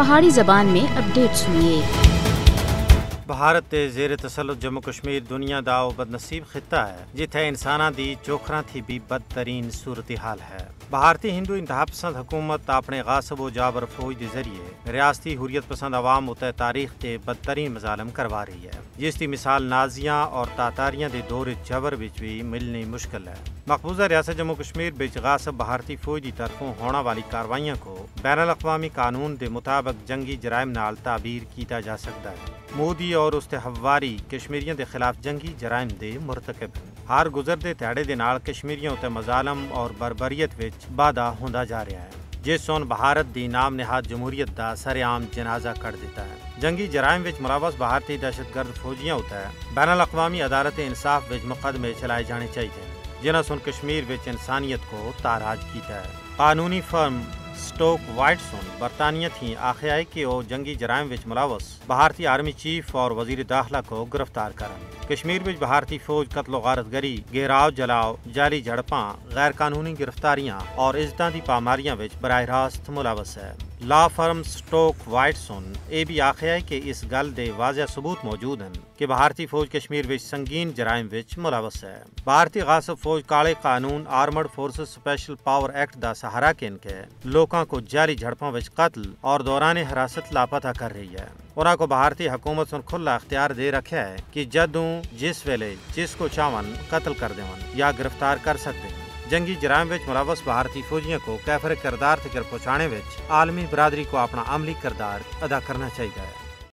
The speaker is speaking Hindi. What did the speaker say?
पहाड़ी जबान में अपडेट सुनिए भारत जेर तसलुत जम्मू कश्मीर दुनिया का बदनसीब ख़िता है जिथे इंसाना की चोखरा थी भी बदतरीन सूरत हाल है। भारतीय हिंदू इंतहा पसंद हुकूमत अपने गासब व जाबर फौज के ज़रिए रियासती हुरियत पसंद अवाम उत तारीख के बदतरीन मजालम करवा रही है। जिसकी मिसाल नाजिया और तातारियाँ के दौर जबर विच भी मिलनी मुश्किल है। मकबूजा रियासत जम्मू कश्मीर विच गासब भारतीय फौज की तरफों होना वाली कार्रवाइया को बैन अवी कानून के मुताबिक जंगी जराइम नाल किया जा सकता है। मोदी और उसके हवारी कश्मीरियों के खिलाफ जंगी जराइम के मुरतकब हर गुजरते ध्याड़े के नाल कश्मीरियों उत्ते मजालम और बरबरीयत वाधा होंदा जा रहा है जिस सोन भारत की नाम निहाद जमहूरीयत का सरेआम जनाजा कर दिता है जंगी जराइम मुलवस भारतीय दहशतगर्द फौजियाँ उत्ते बैन अवी अदालत इंसाफ विच मुकदमे चलाए जाने चाहिए जिन्हों कश्मीर इंसानियत को ताराज किया है कानूनी फर्म स्टोक वाइटसन बरतानिया थी आखिया है कि वो जंगी जराइम विच मुलवस भारतीय आर्मी चीफ और वज़ीर दाखिला को गिरफ़्तार करन कश्मीर विच भारतीय फौज कत्लो गारतगरी घेराव जलाव जाली झड़पा गैर कानूनी गिरफ्तारियाँ और इज़्ज़त की पामारियाँ विच बरह रास्त मुलवस है ला फर्म स्टोक वाइटसन ये भी आखिया है कि इस गल दे वाजह सबूत मौजूद हैं कि भारतीय फौज कश्मीर विच संगीन जराइम विच मुलवस है भारतीय गासब फौज काले कानून armoured forces special power act का सहारा किन के लोगों को जारी झड़पों विच कत्ल और दौरान हिरासत लापता कर रही है उन्होंने को भारतीय हुकूमत सुन खुला अख्तियार दे रखा है कि जदों जिस वेले जिसको चावन कत्ल कर देवन या गिरफ़्तार कर सकते हैं जंगी जराइम विच मुलवस भारतीय फौजियों को कैफर किरदार तक पहुँचाने आलमी बरादरी को अपना अमली किरदार अदा करना चाहिए